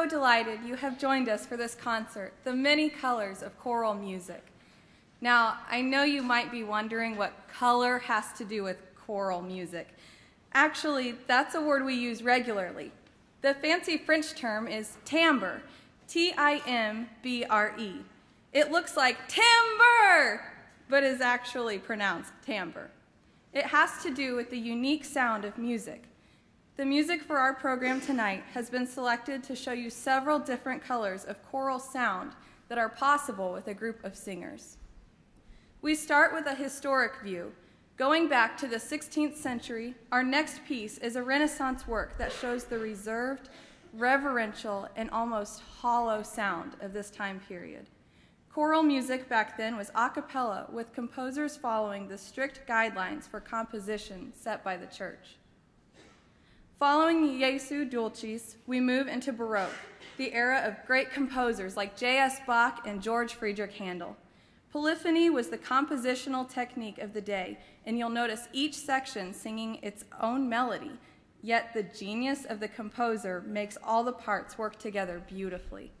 So delighted you have joined us for this concert, The Many Colors of Choral Music. Now, I know you might be wondering what color has to do with choral music. Actually, that's a word we use regularly. The fancy French term is timbre, T I M B R E. It looks like timbre, but is actually pronounced timbre. It has to do with the unique sound of music. The music for our program tonight has been selected to show you several different colors of choral sound that are possible with a group of singers. We start with a historic view. Going back to the 16th century, our next piece is a Renaissance work that shows the reserved, reverential, and almost hollow sound of this time period. Choral music back then was a cappella, with composers following the strict guidelines for composition set by the church. Following Jesu Dulcis, we move into Baroque, the era of great composers like J.S. Bach and George Friedrich Handel. Polyphony was the compositional technique of the day, and you'll notice each section singing its own melody, yet the genius of the composer makes all the parts work together beautifully.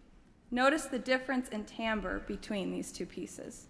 Notice the difference in timbre between these two pieces.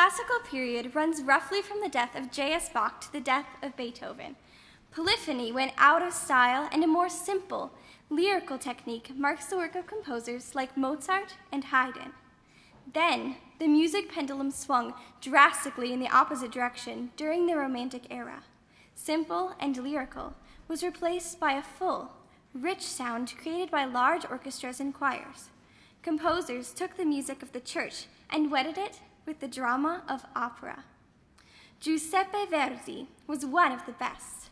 Classical period runs roughly from the death of J.S. Bach to the death of Beethoven. Polyphony went out of style, and a more simple, lyrical technique marks the work of composers like Mozart and Haydn. Then, the music pendulum swung drastically in the opposite direction during the Romantic era. simple and lyrical, was replaced by a full, rich sound created by large orchestras and choirs. Composers took the music of the church and wedded it with the drama of opera. Giuseppe Verdi was one of the best.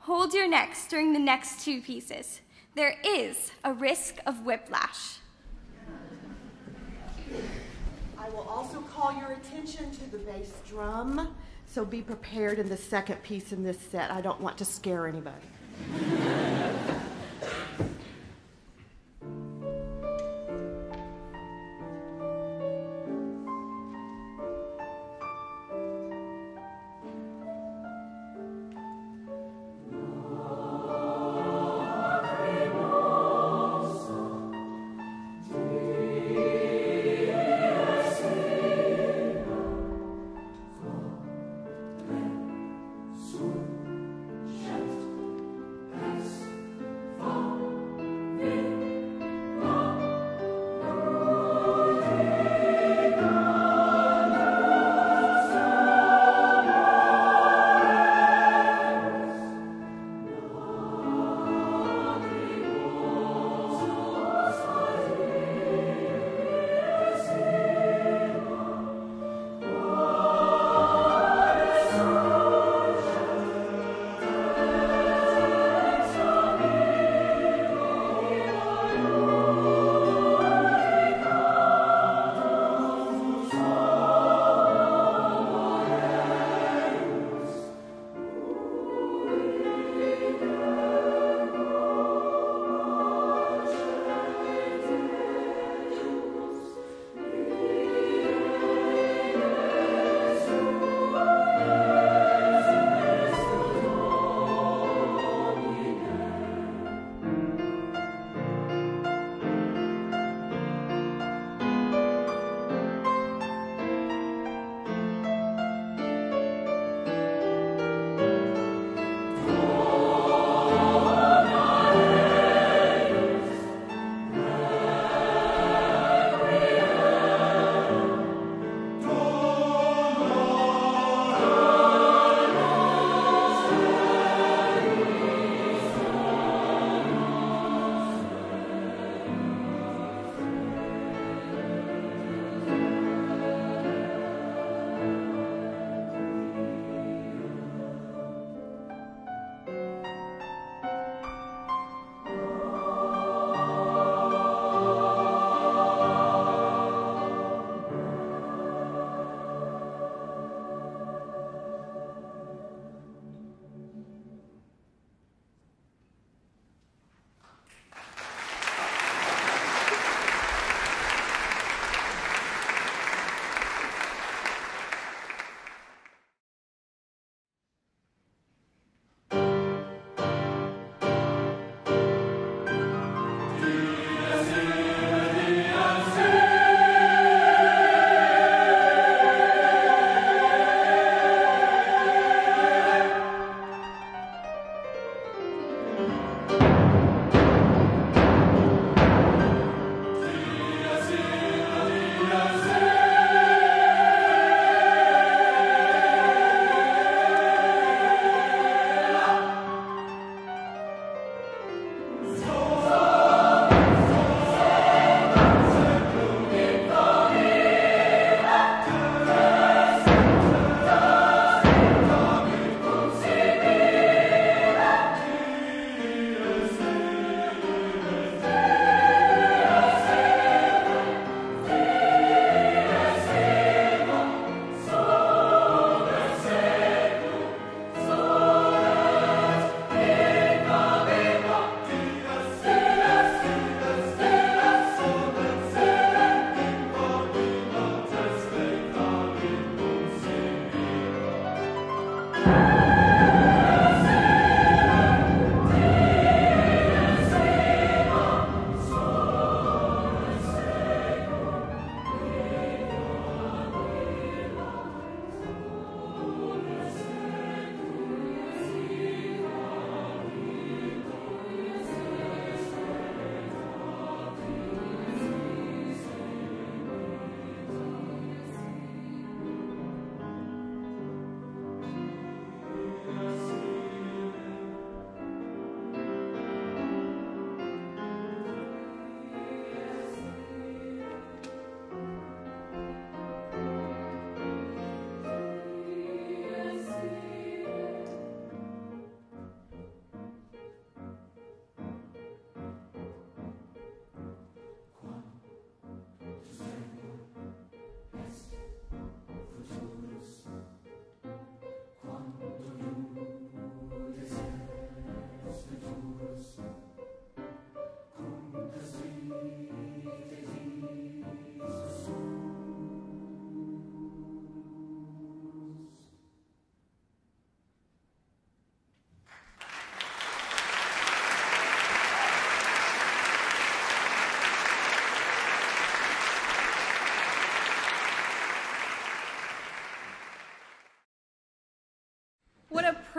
Hold your necks during the next two pieces. There is a risk of whiplash. I will also call your attention to the bass drum, so be prepared in the second piece in this set. I don't want to scare anybody.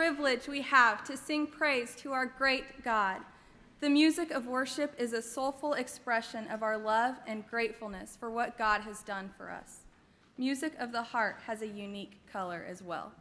Privilege we have to sing praise to our great God. The music of worship is a soulful expression of our love and gratefulness for what God has done for us. Music of the heart has a unique color as well.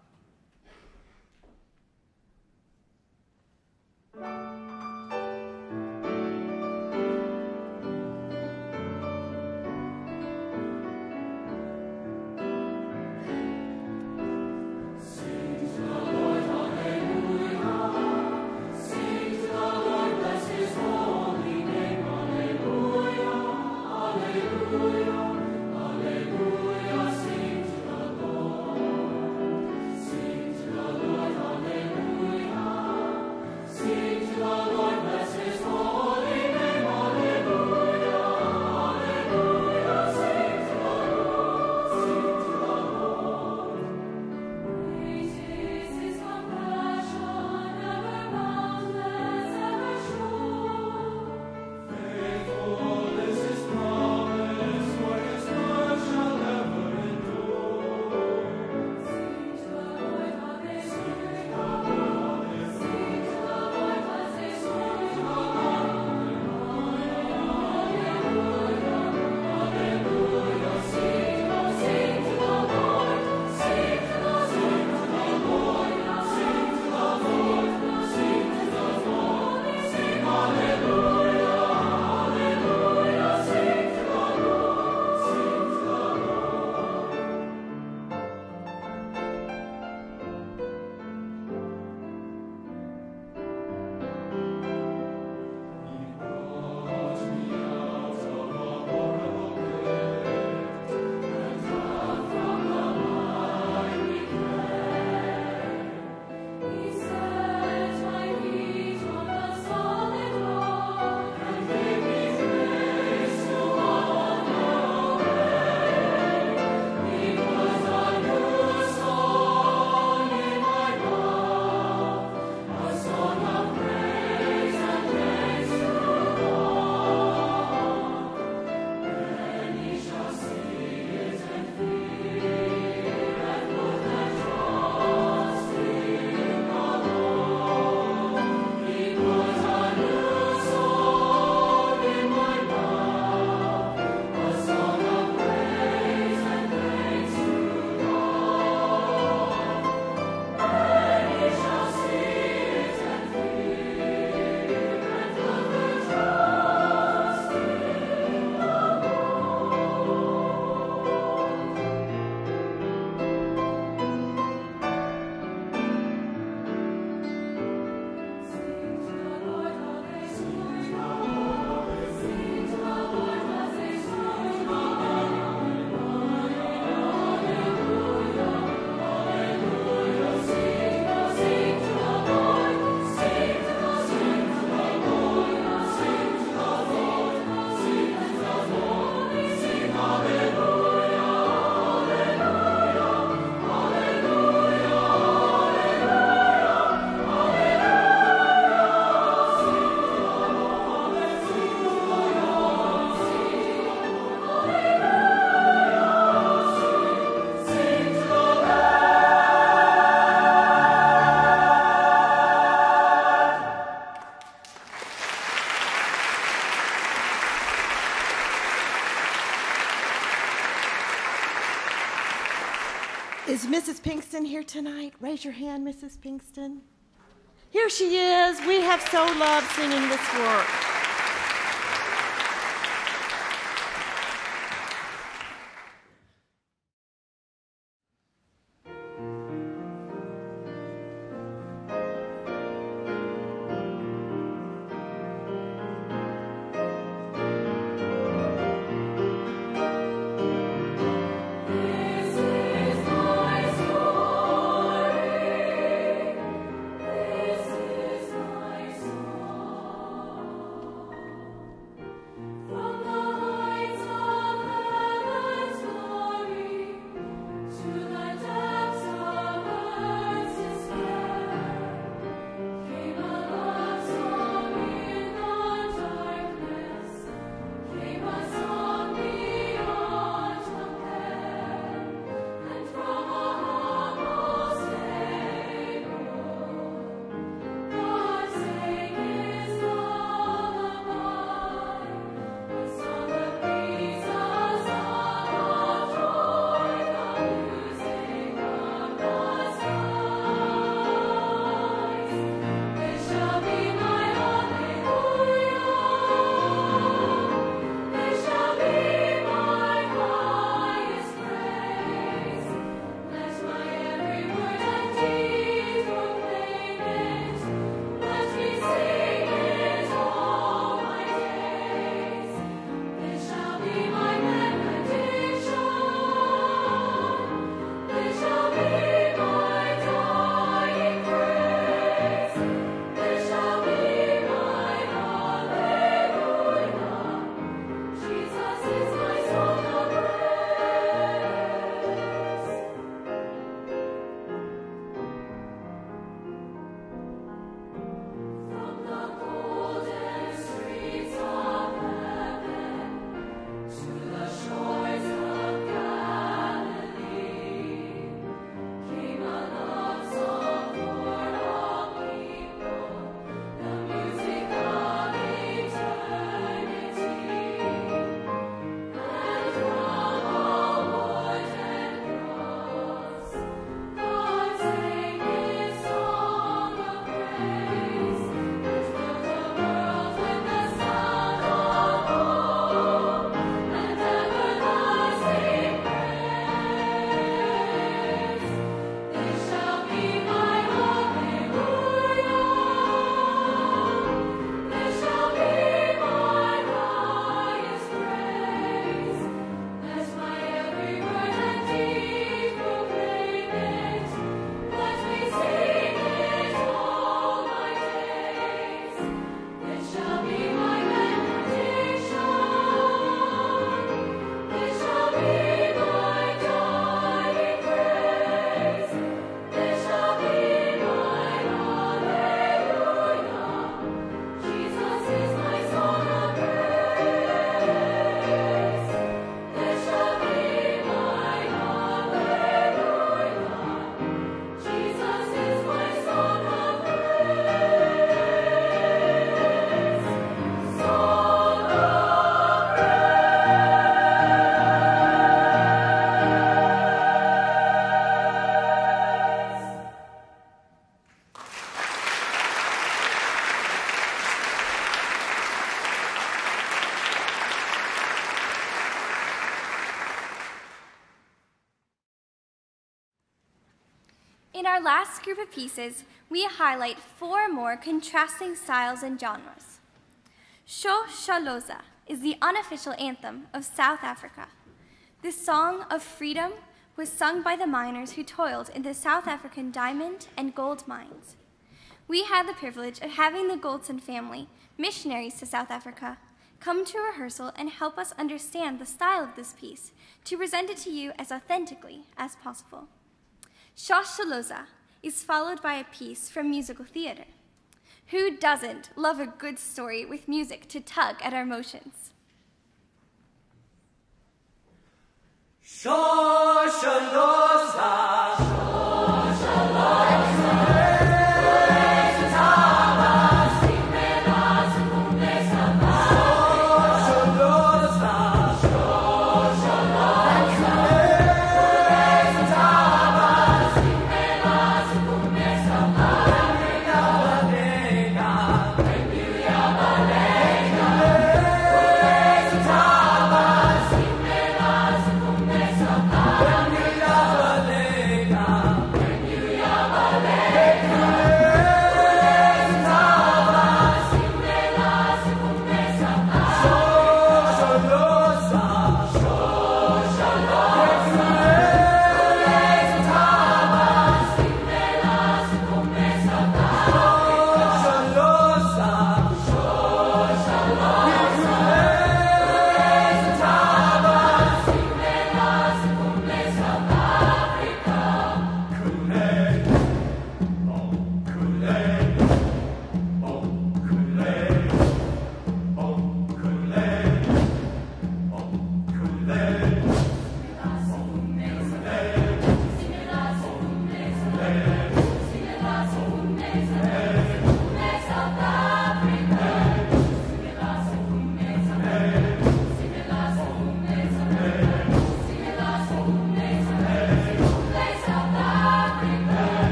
Mrs. Pinkston here tonight? Raise your hand, Mrs. Pinkston. Here she is. We have so loved singing this work. Our last group of pieces, we highlight four more contrasting styles and genres. Shosholoza is the unofficial anthem of South Africa. This song of freedom was sung by the miners who toiled in the South African diamond and gold mines. We had the privilege of having the Goldson family, missionaries to South Africa, come to rehearsal and help us understand the style of this piece to present it to you as authentically as possible. Shosholoza is followed by a piece from musical theater. Who doesn't love a good story with music to tug at our emotions? Shosholoza.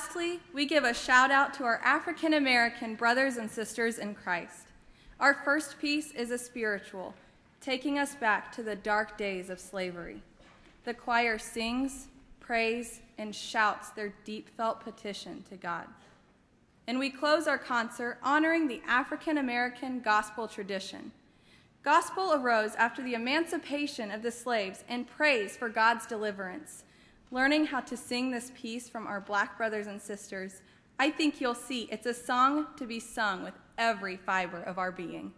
Lastly, we give a shout out to our African American brothers and sisters in Christ. Our first piece is a spiritual, taking us back to the dark days of slavery. The choir sings, prays, and shouts their deep felt petition to God. And we close our concert honoring the African American gospel tradition. Gospel arose after the emancipation of the slaves and prays for God's deliverance. Learning how to sing this piece from our black brothers and sisters, I think you'll see it's a song to be sung with every fiber of our being.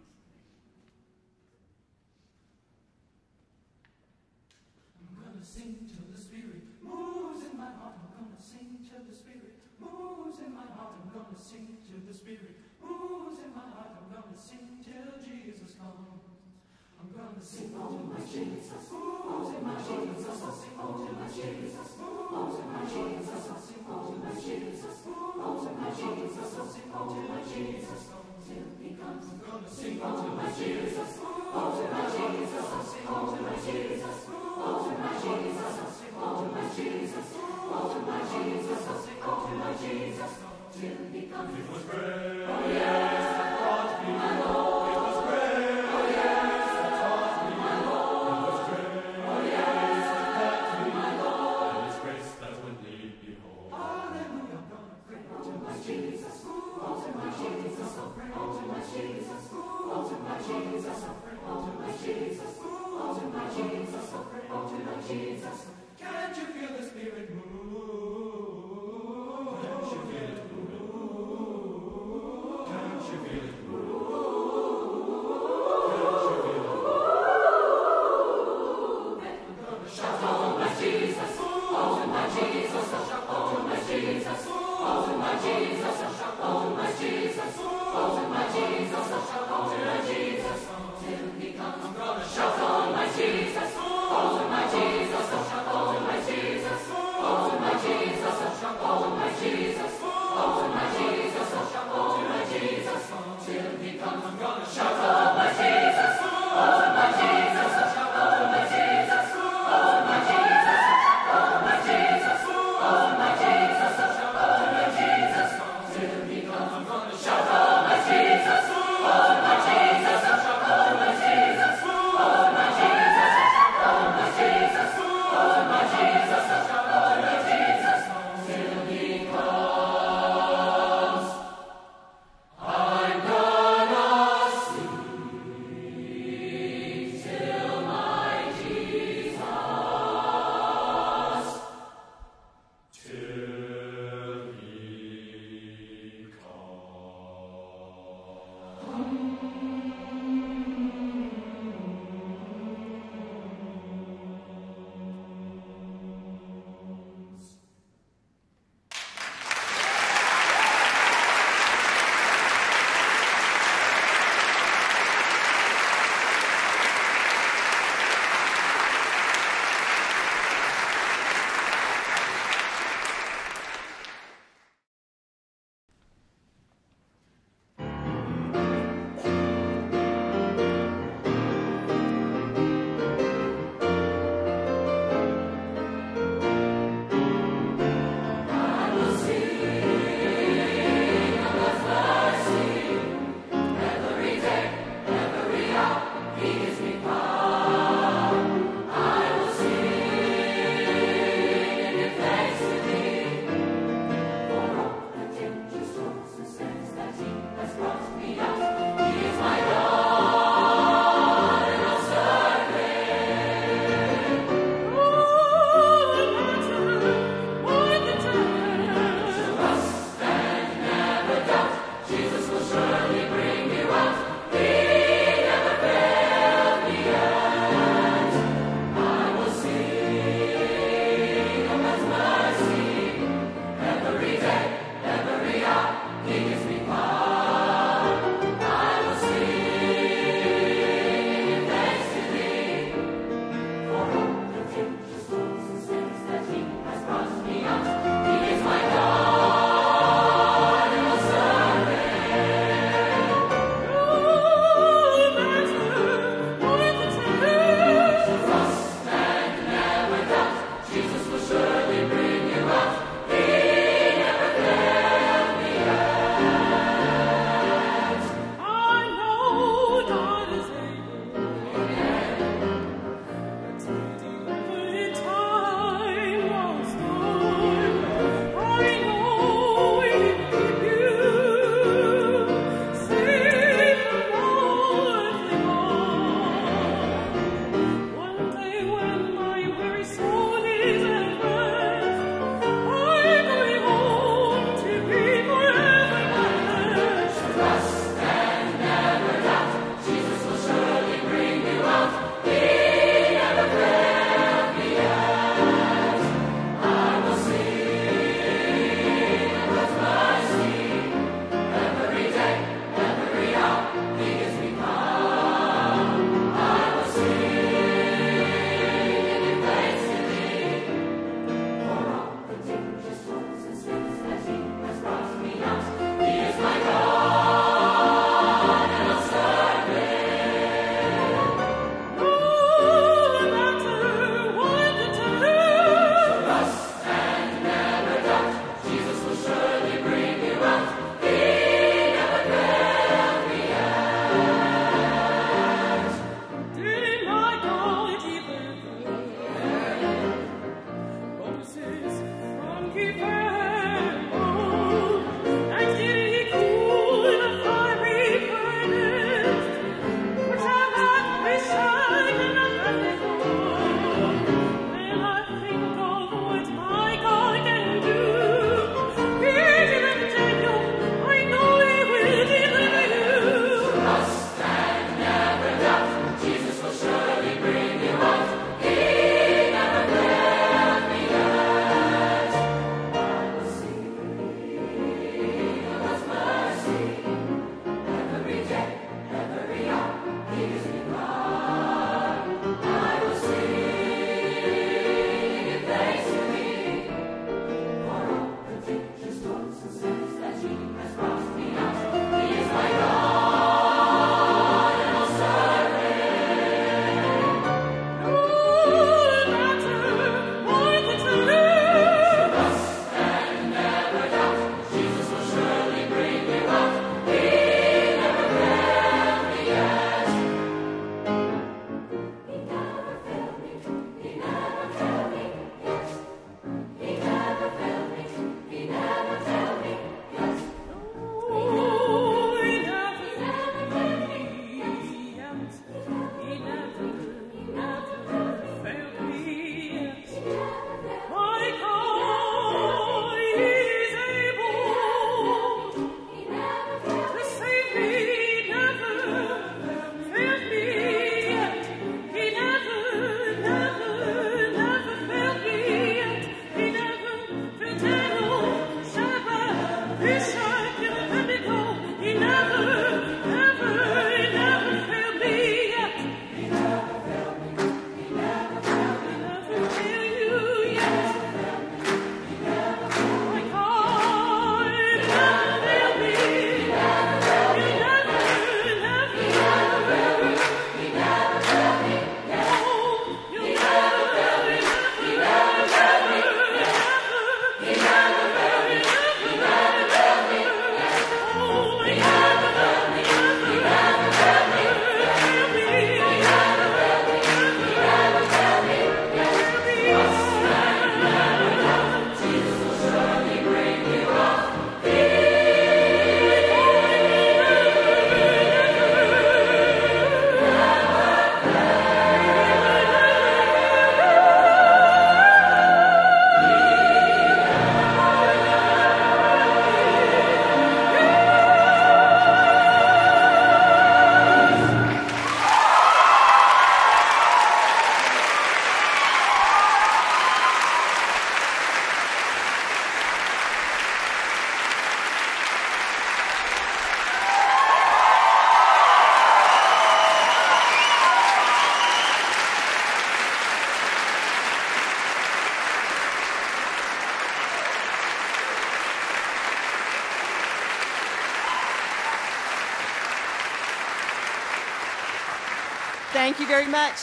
Thank you very much.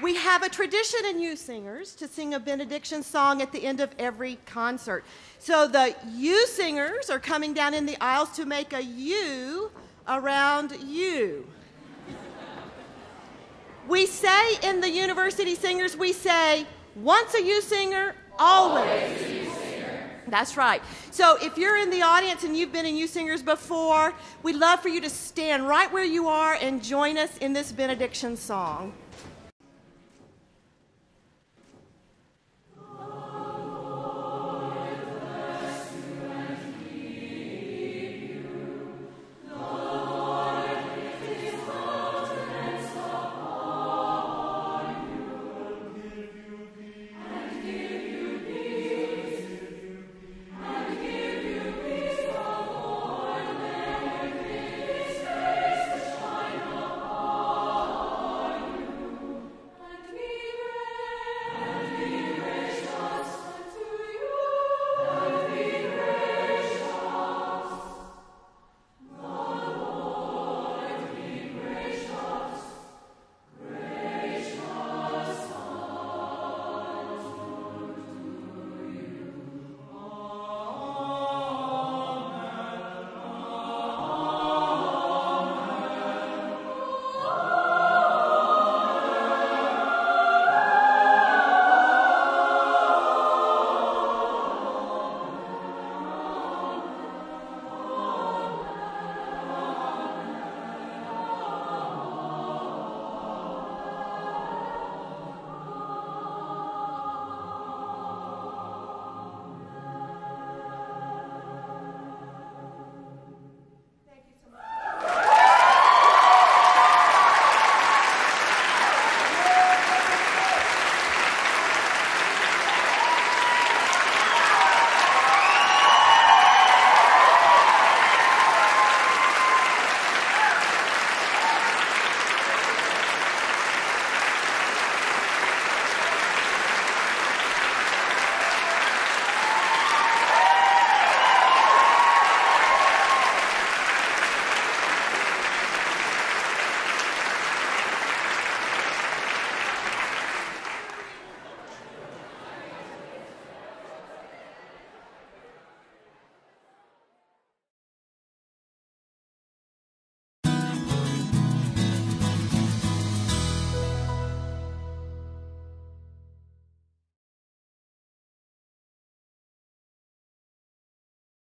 We have a tradition in youth singers to sing a benediction song at the end of every concert. So the youth singers are coming down in the aisles to make a U around you. we say in the university singers, we say, once a youth singer, always. always that's right. So if you're in the audience and you've been in Youth Singers before, we'd love for you to stand right where you are and join us in this benediction song.